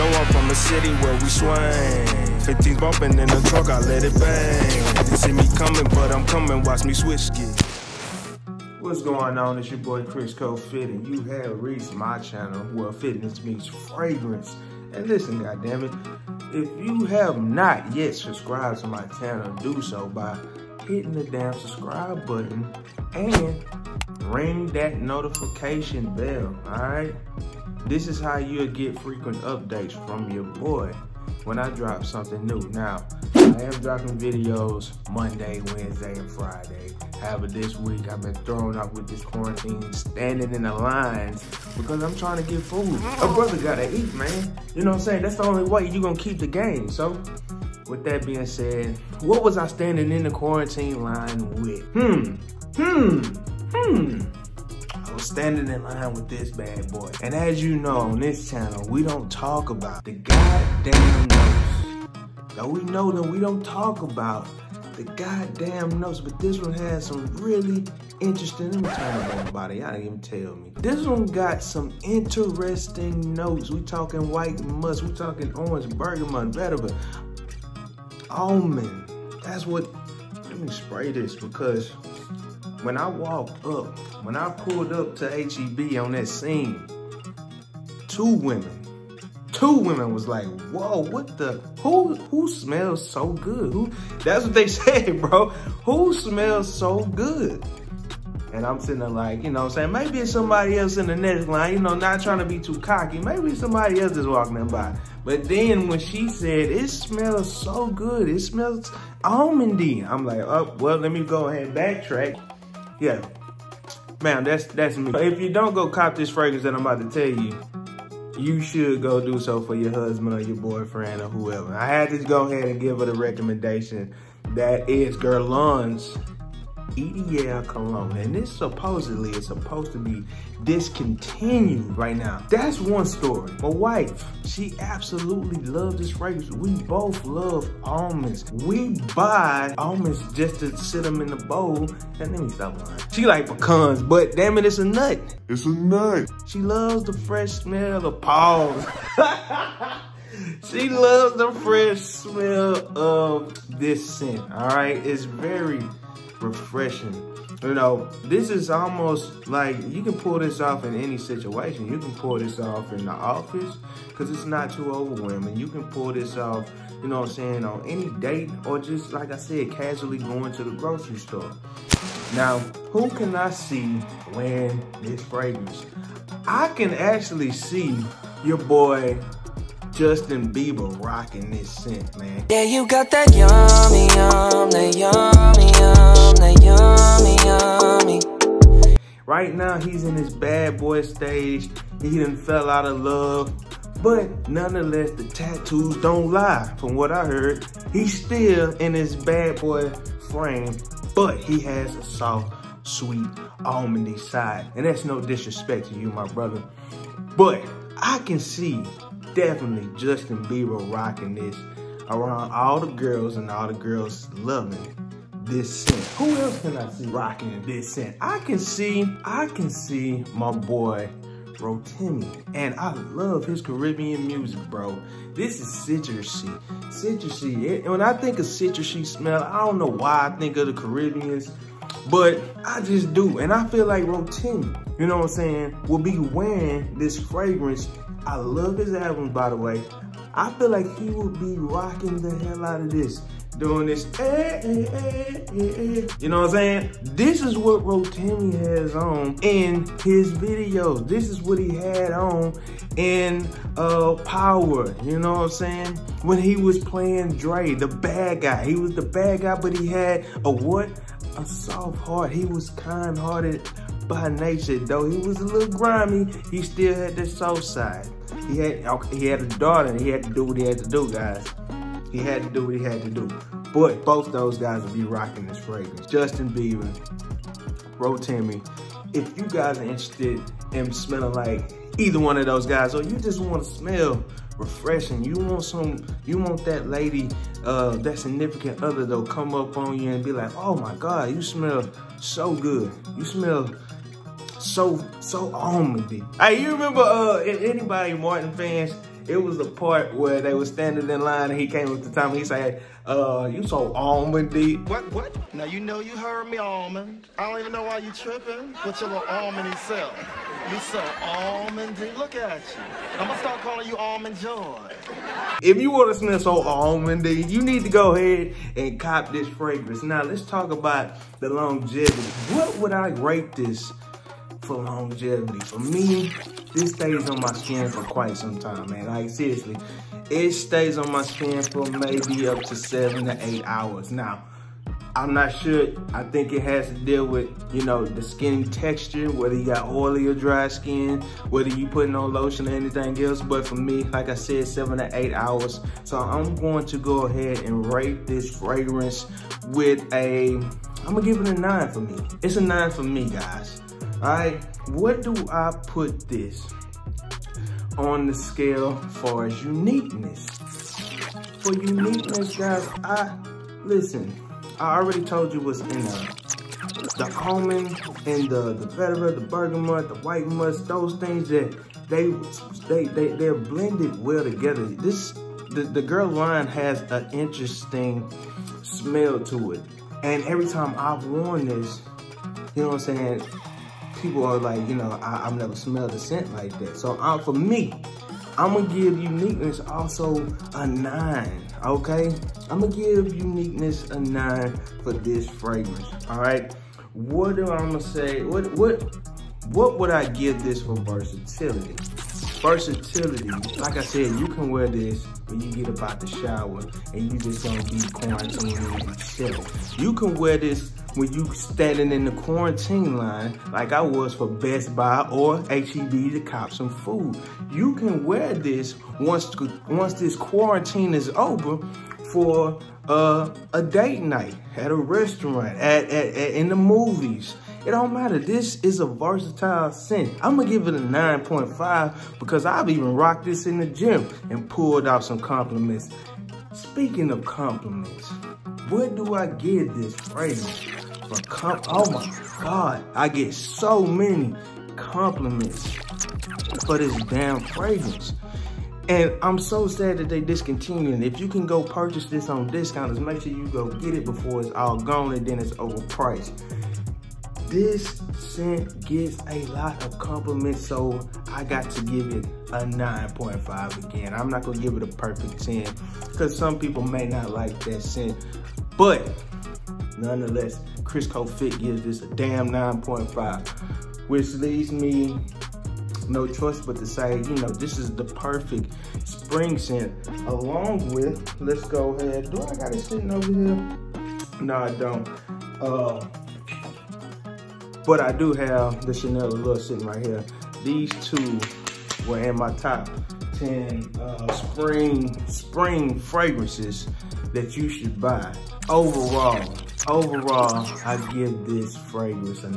know I'm from a city where we swing. 15 bumping in the truck, I let it bang. Didn't see me coming, but I'm coming, watch me switch gears. What's going on? It's your boy ChrisCoFit, and you have reached my channel where fitness meets fragrance. And listen, goddammit, if you have not yet subscribed to my channel, do so by hitting the damn subscribe button and ring that notification bell, alright? This is how you'll get frequent updates from your boy when I drop something new. Now, I am dropping videos Monday, Wednesday, and Friday. However, this week I've been thrown up with this quarantine, standing in the lines because I'm trying to get food. A brother gotta eat, man. You know what I'm saying? That's the only way you're gonna keep the game. So, with that being said, what was I standing in the quarantine line with? Hmm, hmm, hmm. Standing in line with this bad boy. And as you know, on this channel, we don't talk about the goddamn notes. Though we know that we don't talk about the goddamn notes, but this one has some really interesting, let me turn it on y'all didn't even tell me. This one got some interesting notes. We talking white musk, we talking orange, bergamot, vetiver, almond. That's what, let me spray this because when I walked up, when I pulled up to HEB on that scene, two women two women was like, whoa, what the, who who smells so good? Who that's what they said, bro. Who smells so good? And I'm sitting there like, you know I'm saying? Maybe it's somebody else in the next line, you know, not trying to be too cocky. Maybe somebody else is walking by. But then when she said, it smells so good, it smells almondy. I'm like, oh, well, let me go ahead and backtrack. Yeah, man, that's, that's me. If you don't go cop this fragrance that I'm about to tell you, you should go do so for your husband or your boyfriend or whoever. I had to go ahead and give it a recommendation. That is Guerlain's Ideal cologne. And this supposedly is supposed to be discontinued right now. That's one story. My wife, she absolutely loves this fragrance. We both love almonds. We buy almonds just to sit them in the bowl. And let me stop lying. She like pecans, but damn it, it's a nut. It's a nut. She loves the fresh smell of paws. she loves the fresh smell of this scent, all right? It's very refreshing. You know, this is almost like you can pull this off in any situation. You can pull this off in the office because it's not too overwhelming. You can pull this off, you know what I'm saying, on any date or just, like I said, casually going to the grocery store. Now, who can I see wearing this fragrance? I can actually see your boy Justin Bieber rocking this scent, man. Yeah, you got that yummy, yum, that yummy, yum, Right now, he's in his bad boy stage. He done fell out of love. But nonetheless, the tattoos don't lie. From what I heard, he's still in his bad boy frame, but he has a soft, sweet, almondy side. And that's no disrespect to you, my brother. But I can see definitely Justin Bieber rocking this around all the girls and all the girls loving this scent. Who else can I see rocking this scent? I can see, I can see my boy Rotimi. And I love his Caribbean music, bro. This is citrusy. Citrusy. when I think of citrusy smell, I don't know why I think of the Caribbeans, but I just do. And I feel like Rotimi, you know what I'm saying, will be wearing this fragrance I love his album, by the way. I feel like he would be rocking the hell out of this. Doing this, eh, eh, eh, you know what I'm saying? This is what Rotimi has on in his videos. This is what he had on in uh, Power, you know what I'm saying? When he was playing Dre, the bad guy. He was the bad guy, but he had a what? A soft heart. He was kind-hearted by nature, though he was a little grimy, he still had that soft side. He had he had a daughter, he had to do what he had to do, guys. He had to do what he had to do. But both those guys will be rocking this fragrance. Justin Bieber, Rotimi. If you guys are interested in smelling like either one of those guys, or you just want to smell refreshing. You want some, you want that lady, uh, that significant other though come up on you and be like, oh my God, you smell so good. You smell so so almondy. Hey, you remember uh anybody Martin fans? it was the part where they were standing in line and he came up to Tommy. He said, uh, you so almondy. What, what? Now, you know you heard me, almond. I don't even know why you tripping with your little almondy self. You so almondy. Look at you. I'm gonna start calling you Almond Joy. If you want to smell so almondy, you need to go ahead and cop this fragrance. Now, let's talk about the longevity. What would I rate this for longevity? For me, this stays on my skin for quite some time, man. Like, seriously, it stays on my skin for maybe up to seven to eight hours. Now, I'm not sure. I think it has to deal with, you know, the skin texture, whether you got oily or dry skin, whether you putting on lotion or anything else. But for me, like I said, seven to eight hours. So I'm going to go ahead and rate this fragrance with a, I'm gonna give it a nine for me. It's a nine for me, guys. All right, what do I put this on the scale for as uniqueness? For uniqueness, guys, I, listen, I already told you what's in there. The almond and the, the vetiver, the bergamot, the white musk, those things that they, they, they, they're blended well together. This, the, the Guerlain has an interesting smell to it. And every time I've worn this, you know what I'm saying? People are like, you know, I, have never smelled a scent like that. So uh, for me, I'm gonna give uniqueness also a nine, okay? I'm gonna give uniqueness a nine for this fragrance, all right? What do I gonna say, what, what, what would I give this for versatility? Versatility, like I said, you can wear this when you get about the shower and you just gonna be quarantined chilling. You can wear this when you standing in the quarantine line like I was for Best Buy or HEB to cop some food. You can wear this once once this quarantine is over for uh, a date night at a restaurant, at, at, at, in the movies. It don't matter. This is a versatile scent. I'm gonna give it a 9.5 because I've even rocked this in the gym and pulled out some compliments. Speaking of compliments, what do I give this fragrance? For com oh my God, I get so many compliments for this damn fragrance. And I'm so sad that they discontinuing. If you can go purchase this on discount, discounters, make sure you go get it before it's all gone and then it's overpriced. This scent gets a lot of compliments, so I got to give it a 9.5 again. I'm not gonna give it a perfect 10 because some people may not like that scent, but nonetheless, ChrisCoFit gives this a damn 9.5, which leaves me no choice but to say, you know, this is the perfect spring scent. Along with, let's go ahead. Do I got it sitting over here? No, I don't. Uh, but I do have the Chanel Allure sitting right here. These two were in my top 10 uh, spring, spring fragrances that you should buy. Overall, overall, I give this fragrance a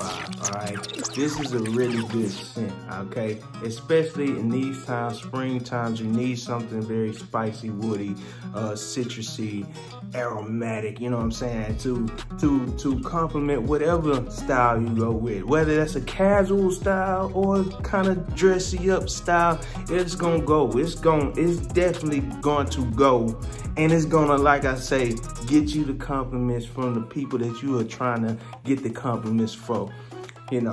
9.5 all right? This is a really good scent, okay? Especially in these times, spring times, you need something very spicy, woody, uh, citrusy, aromatic, you know what I'm saying? To, to, to complement whatever style you go with. Whether that's a casual style or kind of dressy up style, it's gonna go. It's gonna, it's definitely going to go. And it's gonna, like I say, get you the compliments from the people that you are trying to get the compliments from. You know,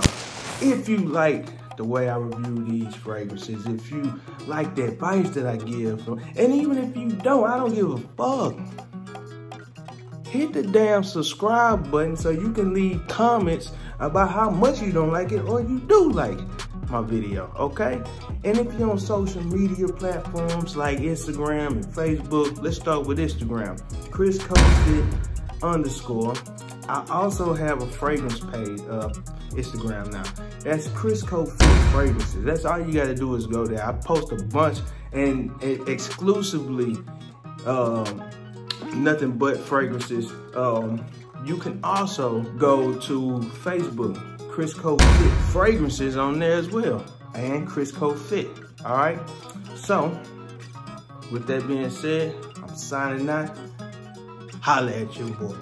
if you like the way I review these fragrances, if you like the advice that I give, and even if you don't, I don't give a fuck. Hit the damn subscribe button so you can leave comments about how much you don't like it or you do like my video, okay? And if you're on social media platforms like Instagram and Facebook, let's start with Instagram. Chris Costed underscore. I also have a fragrance page, uh, Instagram now. That's Fit Fragrances. That's all you gotta do is go there. I post a bunch and exclusively um, nothing but fragrances. Um, you can also go to Facebook, ChrisCoFit Fragrances on there as well, and ChrisCoFit, all right? So, with that being said, I'm signing out. Holla at you, boy.